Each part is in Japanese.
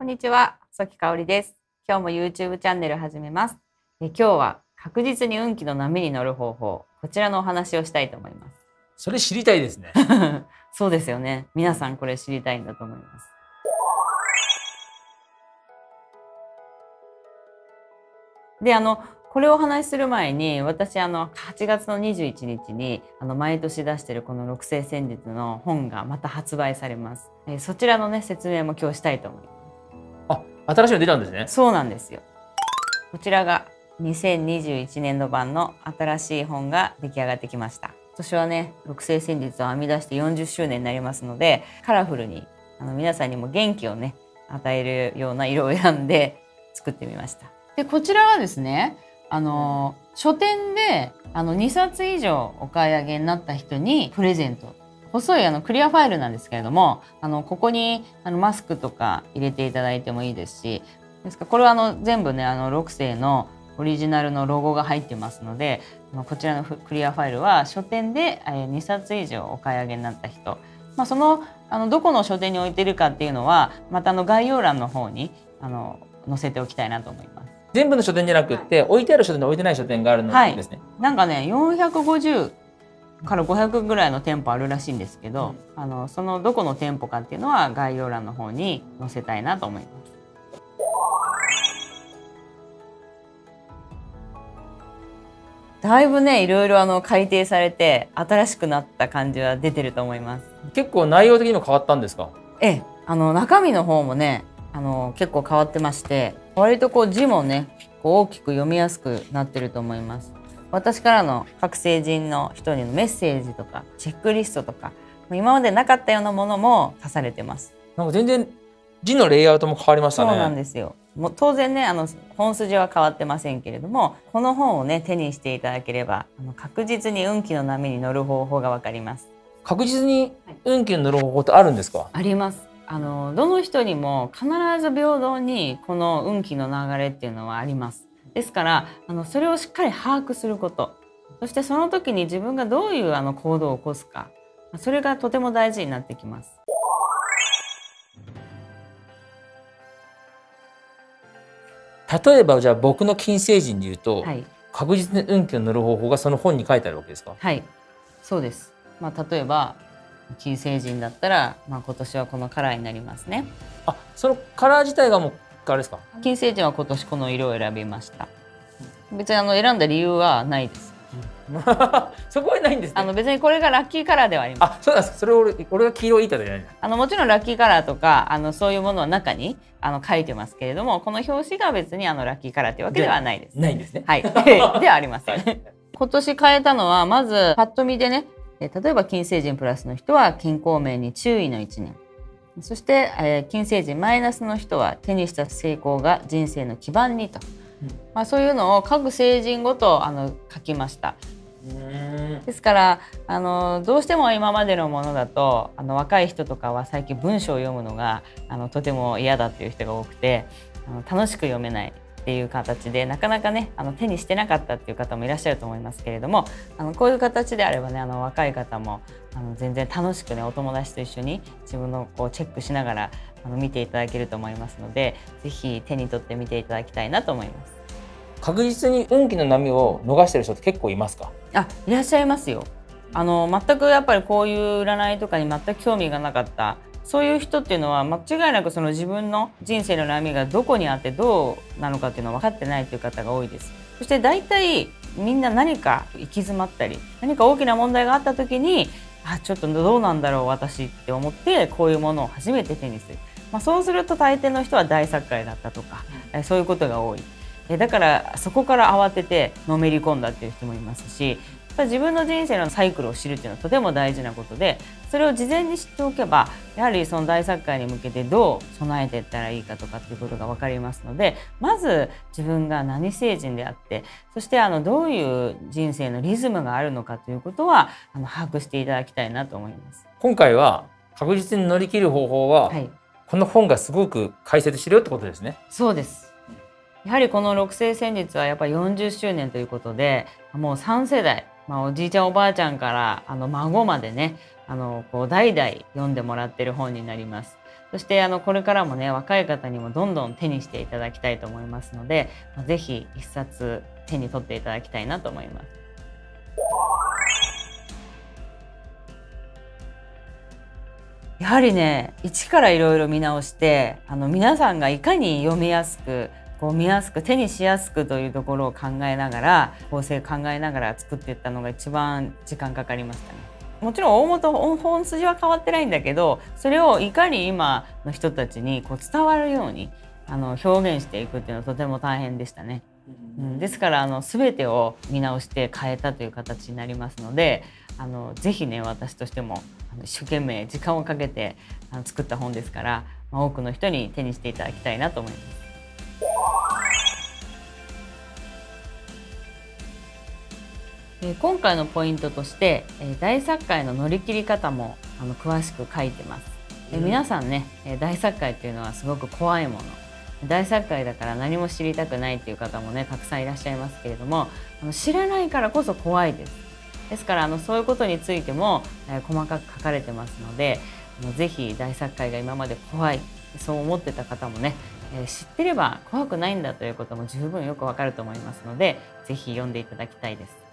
こんにちは、細木香織です。今日も YouTube チャンネル始めます。え今日は確実に運気の波に乗る方法、こちらのお話をしたいと思います。それ知りたいですね。そうですよね。皆さんこれ知りたいんだと思います。で、あの、これをお話しする前に、私、あの、8月の21日に、あの、毎年出してるこの六星戦術の本がまた発売されます。えそちらのね、説明も今日したいと思います。あ、新しいの出たんですね。そうなんですよ。こちらが2021年度版の新しい本が出来上がってきました。今年はね、六星戦術を編み出して40周年になりますので、カラフルにあの皆さんにも元気をね、与えるような色を選んで作ってみました。で、こちらはですね、あの、書店であの2冊以上お買い上げになった人にプレゼント細いあのクリアファイルなんですけれどもあのここにあのマスクとか入れていただいてもいいですしですからこれはあの全部ねあの6星のオリジナルのロゴが入ってますのでこちらのフクリアファイルは書店でえー2冊以上お買い上げになった人、まあ、そのあのどこの書店に置いてるかっていうのはまたあの概要欄の方にあの載せておきたいなと思います。全部の書店じゃなくって、置いてある書店と置いてない書店があるのはいですね。なんかね450から500ぐらいの店舗あるらしいんですけど、あのそのどこの店舗かっていうのは概要欄の方に載せたいなと思います。だいぶねいろいろあの改訂されて新しくなった感じは出てると思います。結構内容的にも変わったんですか？ええ、あの中身の方もねあの結構変わってまして割とこう字もねこう大きく読みやすくなってると思います私からの各成人の人にのメッセージとかチェックリストとか今までなかったようなものも足されてますなんか全然字のレイアウトも変わりましたね。そうなんですよもう当然ねあの本筋は変わってませんけれどもこの本をね手にしていただければあの確実に運気の波に乗る方法がわかります確実に運気に乗る方法ってあるんですか？あります。あのどの人にも必ず平等にこの運気の流れっていうのはあります。ですからあのそれをしっかり把握することそしてその時に自分がどういうあの行動を起こすかそれがとても大事になってきます。例えばじゃあ僕の金星人で言うと、はい、確実に運気に乗る方法がその本に書いてあるわけですか？はい、そうです。まあ例えば金星人だったら、まあ、今年はこのカラーになりますね。あ、そのカラー自体がもうあれですか？金星人は今年この色を選びました。別にあの選んだ理由はないです。そこはないんですね。あの別にこれがラッキーカラーではありませんあ、そうなんです。それを俺俺が黄色いいたじゃない。あのもちろんラッキーカラーとかあのそういうものは中にあの書いてますけれどもこの表紙が別にあのラッキーカラーというわけではないです。ないんですね。はい、ではありません。今年変えたのはまずパッと見でねえ例えば金星人プラスの人は健康面に注意の1年そして、えー金星人マイナスの人は手にした成功が人生の基盤にと、うん。まあ、そういうのを各星人ごとあの書きました。ですからあのどうしても今までのものだとあの若い人とかは最近文章を読むのがあのとても嫌だっていう人が多くてあの楽しく読めないっていう形でなかなかねあの手にしてなかったっていう方もいらっしゃると思いますけれどもあのこういう形であればねあの若い方もあの全然楽しくねお友達と一緒に自分のこうチェックしながらあの見ていただけると思いますのでぜひ手に取って見ていただきたいなと思います。確実に運気の波を逃してる人って結構いますか？あいらっしゃいますよあの全くやっぱりこういう占いとかに全く興味がなかったそういう人っていうのは間違いなくその自分の人生の波がどこにあってどうなのかっていうのは分かってないという方が多いです。そして大体みんな何か行き詰まったり何か大きな問題があった時にあちょっとどうなんだろう私って思ってこういうものを初めて手にする、まあ、そうすると大抵の人は大作界だったとか、えそういうことが多い。えだからそこから慌ててのめり込んだっていう人もいますしぱり自分の人生のサイクルを知るっていうのはとても大事なことでそれを事前に知っておけばやはりその大作界に向けてどう備えていったらいいかとかっていうことが分かりますのでまず自分が何星人であってそしてあのどういう人生のリズムがあるのかということはあの把握していただきたいなと思います。今回は確実に乗り切る方法は、はいこの本がすごく解説してるよってことですね。そうです。やはりこの六星戦術はやっぱり40周年ということで、もう3世代、まあ、おじいちゃんおばあちゃんからあの孫までね、あのこう代々読んでもらってる本になります。そしてあのこれからもね若い方にもどんどん手にしていただきたいと思いますので、まあ、ぜひ一冊手に取っていただきたいなと思います。やはりね一からいろいろ見直してあの皆さんがいかに読みやすくこう見やすく手にしやすくというところを考えながら構成考えながら作っていったのが一番時間かかりましたね。もちろん大元本筋は変わってないんだけどそれをいかに今の人たちにこう伝わるようにあの表現していくっていうのはとても大変でしたね。うん、ですからあの全てを見直して変えたという形になりますのであのぜひね私としても一生懸命時間をかけてあの作った本ですから、まあ、多くの人に手にしていただきたいなと思います。今回のポイントとして大作会の乗り切り方もあの詳しく書いてます、うん、皆さんね大作会っていうのはすごく怖いもの。大作会だから何も知りたくないっていう方もねたくさんいらっしゃいますけれどもあの知らないからこそ怖いです。ですからあのそういうことについても、え細かく書かれてますのであのぜひ大作会が今まで怖いそう思ってた方もね、え知ってれば怖くないんだということも十分よくわかると思いますのでぜひ読んでいただきたいです。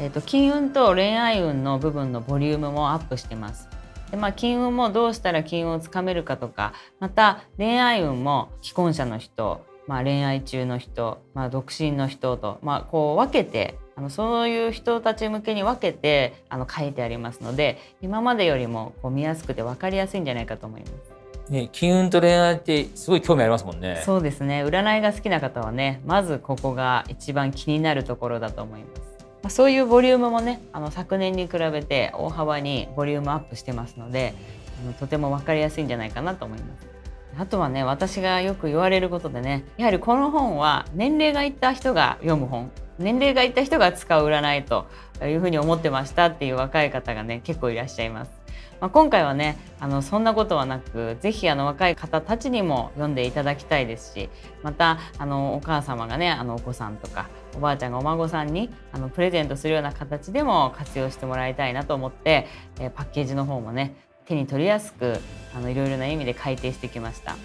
えーと、金運と恋愛運の部分のボリュームもアップしてます。でまあ、金運もどうしたら金運をつかめるかとかまた恋愛運も既婚者の人、まあ、恋愛中の人、まあ、独身の人と、まあ、こう分けてあのそういう人たち向けに分けてあの書いてありますので今までよりもこう見やすくて分かりやすいんじゃないかと思います。ね、金運と恋愛ってすごい興味ありますもんね。そうですね。占いが好きな方はね、まずここが一番気になるところだと思います。まあ、そういうボリュームもね、あの昨年に比べて大幅にボリュームアップしてますので、あのとても分かりやすいんじゃないかなと思います。あとはね、私がよく言われることでね、やはりこの本は年齢がいった人が読む本、年齢がいった人が使う占いというふうに思ってましたっていう若い方がね、結構いらっしゃいます。まあ、今回はねあのそんなことはなく是非あの若い方たちにも読んでいただきたいですしまたあのお母様がねあのお子さんとかおばあちゃんがお孫さんにあのプレゼントするような形でも活用してもらいたいなと思って、えパッケージの方もね手に取りやすくあのいろいろな意味で改訂してきました。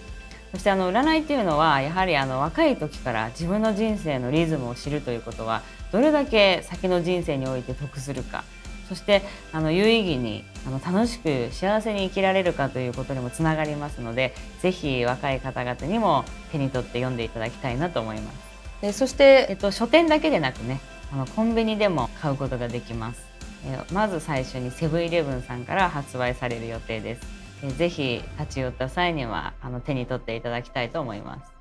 そしてあの占いっていうのはやはりあの若い時から自分の人生のリズムを知るということはどれだけ先の人生において得するかそしてあの有意義にあの楽しく幸せに生きられるかということにもつながりますのでぜひ若い方々にも手に取って読んでいただきたいなと思います。でそして、えっと、書店だけでなくねあのコンビニでも買うことができます。えまず最初にセブンイレブンさんから発売される予定です。えぜひ立ち寄った際にはあの手に取っていただきたいと思います。